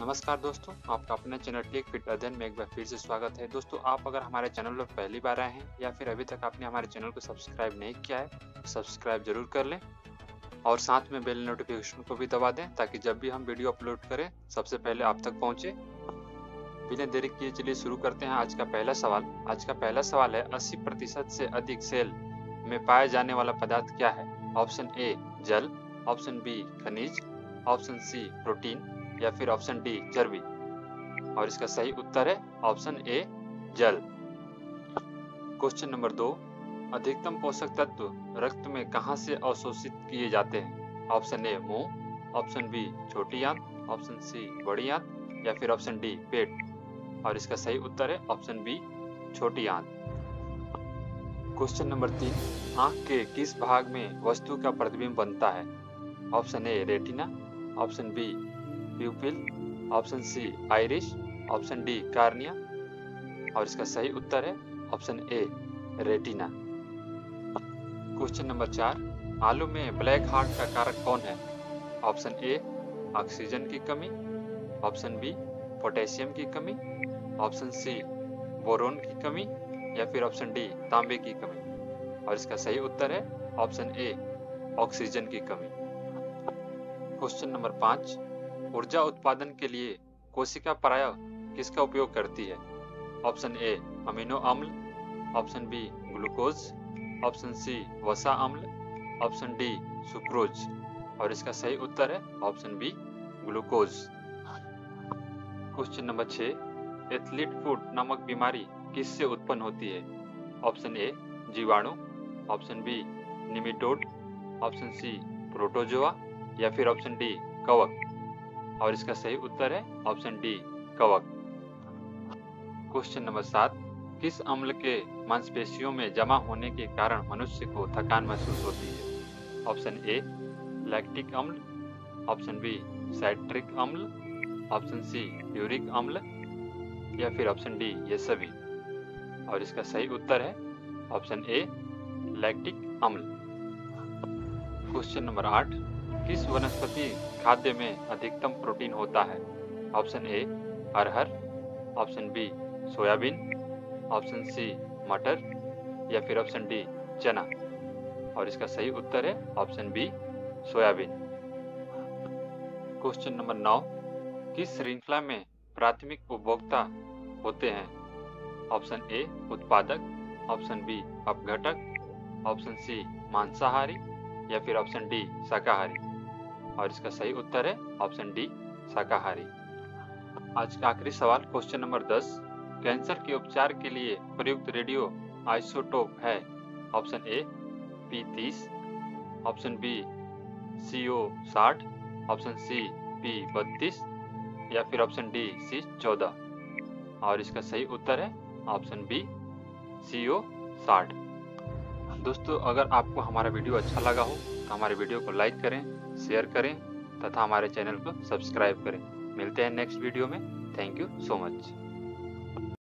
नमस्कार दोस्तों, आपका अपने चैनल टेक फिट अध्ययन में एक बार फिर से स्वागत है। दोस्तों, आप अगर हमारे चैनल पर पहली बार आए हैं या फिर अभी तक आपने हमारे चैनल को सब्सक्राइब नहीं किया है तो सब्सक्राइब ज़रूर कर लें और साथ में बेल नोटिफिकेशन को भी दबा दें ताकि जब भी हम वीडियो अपलोड करें, सबसे पहले आप तक पहुँचे। बिना देरी किए चलिए शुरू करते हैं आज का पहला सवाल। आज का पहला सवाल है, अस्सी प्रतिशत से अधिक सेल में पाया जाने वाला पदार्थ क्या है? ऑप्शन ए जल, ऑप्शन बी खनिज, ऑप्शन सी प्रोटीन या फिर ऑप्शन डी चर्बी। और इसका सही उत्तर है ऑप्शन ए जल। क्वेश्चन नंबर दो, अधिकतम पोषक तत्व रक्त में कहाँ से अवशोषित किए जाते हैं? ऑप्शन ए मुँह। ऑप्शन बी छोटी आंत। ऑप्शन सी बड़ी आंत। या फिर ऑप्शन डी पेट। और इसका सही उत्तर है ऑप्शन बी छोटी आंत। क्वेश्चन नंबर तीन, आँख के किस भाग में वस्तु का प्रतिबिंब बनता है? Option A retina option B pupil option C iris option D cornea और इसका सही उत्तर है option A retina question number चार, आलू में ब्लैक हार्ट का कारक कौन है? ऑप्शन ए ऑक्सीजन की कमी. ऑप्शन बी पोटेशियम की कमी. ऑप्शन सी बोरोन की कमी. या फिर ऑप्शन डी तांबे की कमी. और इसका सही उत्तर है ऑप्शन ए ऑक्सीजन की कमी. क्वेश्चन नंबर पाँच ऊर्जा उत्पादन के लिए कोशिका प्राय किसका उपयोग करती है? ऑप्शन ए, अमीनो अम्ल। Option B, glucose. Option C, वसा अम्ल। Option D, sucrose. और इसका सही उत्तर है option B, glucose. Question number छह, एथलीट फ़ूड नामक बीमारी किससे उत्पन्न होती है? ऑप्शन ए, जीवाणु। Option B, nematode. Option C, protozoa. या फिर ऑप्शन डी, कवक। और इसका सही उत्तर है ऑप्शन डी कवक। क्वेश्चन नंबर सात, किस अम्ल के मांसपेशियों में जमा होने के कारण मनुष्य को थकान महसूस होती है? ऑप्शन ए लैक्टिक अम्ल। ऑप्शन बी साइट्रिक अम्ल। ऑप्शन सी यूरिक अम्ल। या फिर ऑप्शन डी ये सभी। और इसका सही उत्तर है ऑप्शन ए लैक्टिक अम्ल। क्वेश्चन नंबर आठ किस वनस्पति खाद्य में अधिकतम प्रोटीन होता है? Option A arhar. Option B soybean. Option C मटर। या फिर ऑप्शन डी चना। और इसका सही उत्तर है option B soybean. Question number नौ, किस श्रृंखला में प्राथमिक उपभोक्ता होते हैं? ऑप्शन ए उत्पादक। ऑप्शन बी अपघटक। ऑप्शन सी मांसाहारी। या फिर ऑप्शन डी शाकाहारी। और इसका सही उत्तर है ऑप्शन डी शाकाहारी। आज का आखिरी सवाल, क्वेश्चन नंबर दस। कैंसर के उपचार के लिए प्रयुक्त रेडियो आइसोटोप है। ऑप्शन ए, पी तीस। ऑप्शन बी सी ओ साठ। ऑप्शन सी, पी बत्तीस। या फिर ऑप्शन डी, सी चौदह। और इसका सही उत्तर है ऑप्शन बी सी ओ साठ। दोस्तों, अगर आपको हमारा वीडियो अच्छा लगा हो तो हमारे वीडियो को लाइक करें शेयर करें तथा हमारे चैनल को सब्सक्राइब करें। मिलते हैं नेक्स्ट वीडियो में। Thank you so much